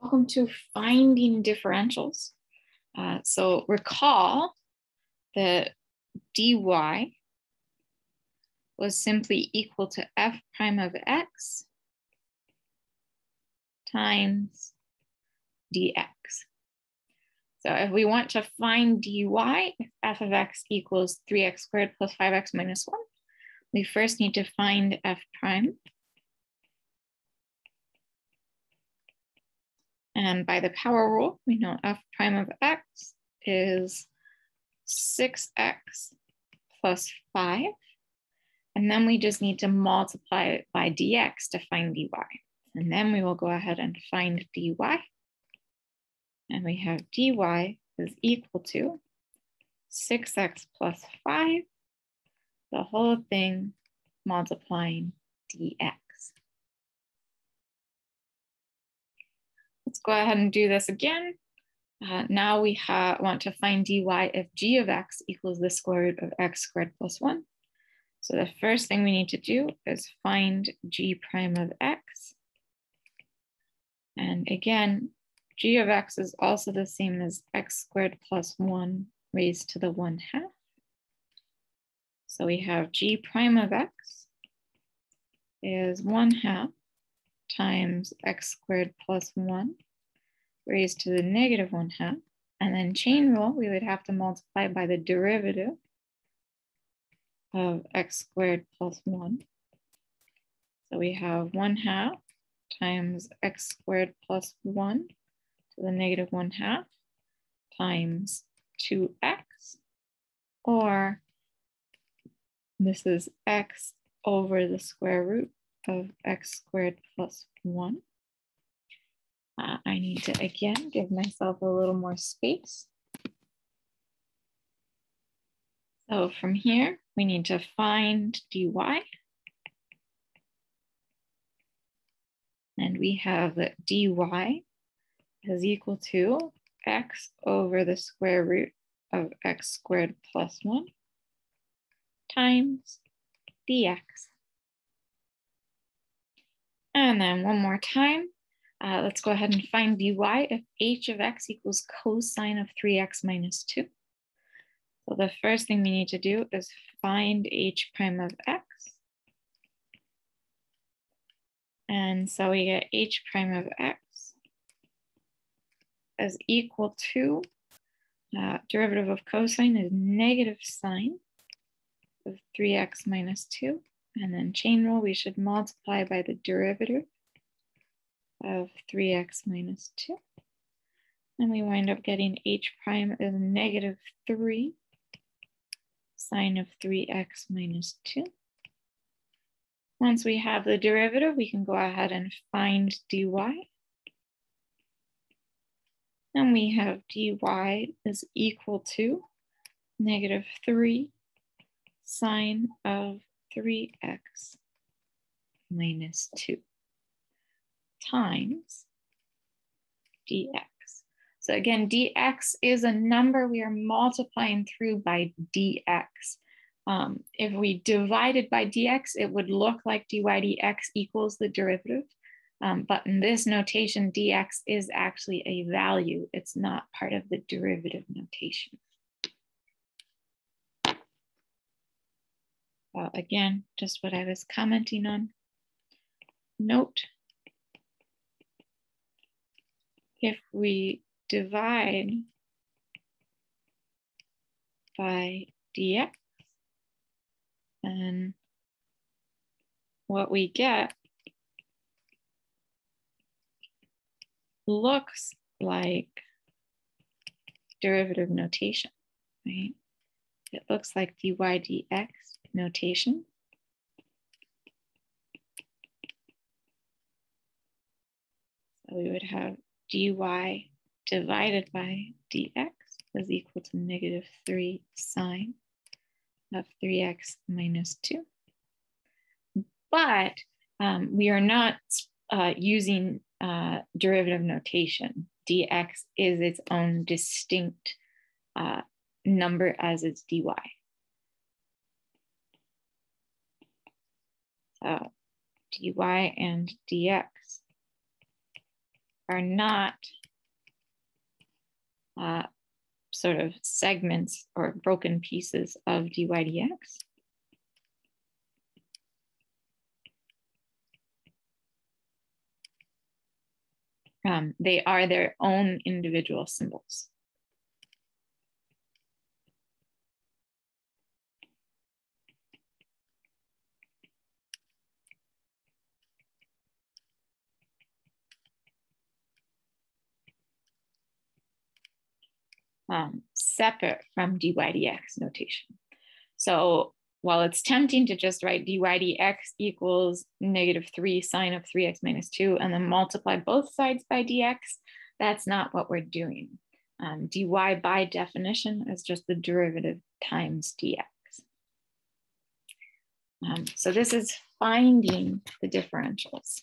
Welcome to finding differentials. Uh, so recall that dy was simply equal to f prime of x times dx. So if we want to find dy, if f of x equals 3x squared plus 5x minus 1, we first need to find f prime. And by the power rule, we know f prime of x is 6x plus 5. And then we just need to multiply it by dx to find dy. And then we will go ahead and find dy. And we have dy is equal to 6x plus 5, the whole thing multiplying dx. Go ahead and do this again. Uh, now we want to find dy if g of x equals the square root of x squared plus 1. So the first thing we need to do is find g prime of x. And again, g of x is also the same as x squared plus 1 raised to the 1 half. So we have g prime of x is 1 half times x squared plus 1 raised to the negative 1 half. And then chain rule, we would have to multiply by the derivative of x squared plus 1. So we have 1 half times x squared plus 1 to the negative 1 half times 2x, or this is x over the square root of x squared plus 1. Uh, I need to, again, give myself a little more space. So from here, we need to find dy. And we have dy is equal to x over the square root of x squared plus 1 times dx. And then one more time, uh, let's go ahead and find dy if h of x equals cosine of 3x minus 2. So the first thing we need to do is find h prime of x. And so we get h prime of x as equal to uh, derivative of cosine is negative sine of 3x minus 2. And then chain rule, we should multiply by the derivative of 3x minus 2. And we wind up getting h prime is negative 3 sine of 3x minus 2. Once we have the derivative, we can go ahead and find dy. And we have dy is equal to negative 3 sine of 3x minus 2 times dx. So again, dx is a number we are multiplying through by dx. Um, if we divided by dx, it would look like dy dx equals the derivative. Um, but in this notation, dx is actually a value. It's not part of the derivative notation. Well, again, just what I was commenting on. Note, if we divide by dx, then what we get looks like derivative notation, right? It looks like dy dx notation. So we would have dy divided by dx is equal to negative 3 sine of 3x minus 2. But um, we are not uh, using uh, derivative notation. dx is its own distinct uh, number as its dy. So dy and dx are not uh, sort of segments or broken pieces of dy dx. Um, they are their own individual symbols. Um, separate from dy dx notation. So while it's tempting to just write dy dx equals negative 3 sine of 3x minus 2 and then multiply both sides by dx, that's not what we're doing. Um, dy by definition is just the derivative times dx. Um, so this is finding the differentials.